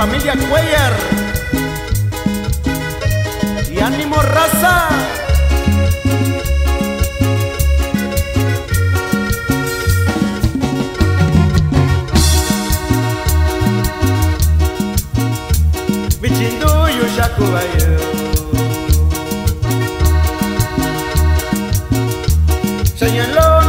familia Cuellar. Y ánimo raza. Bichinduyo shakubayo. Señaló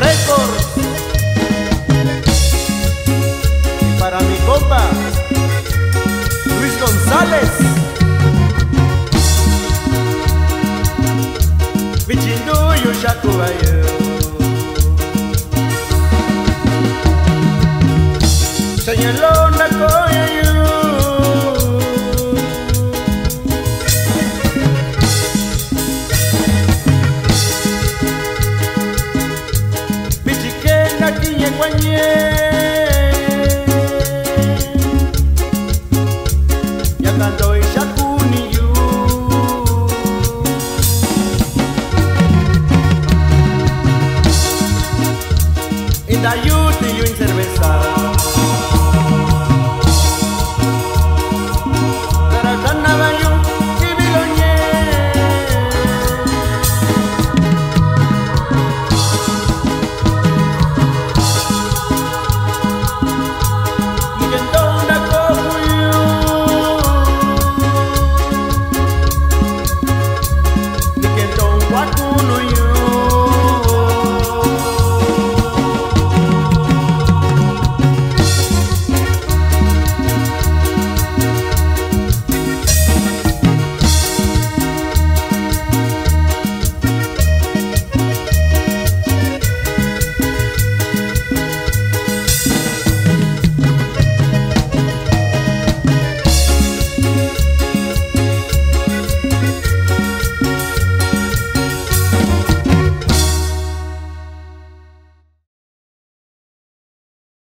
Records y para mi compa Luis González. Bichinduyo Shakubayo Señaló Anh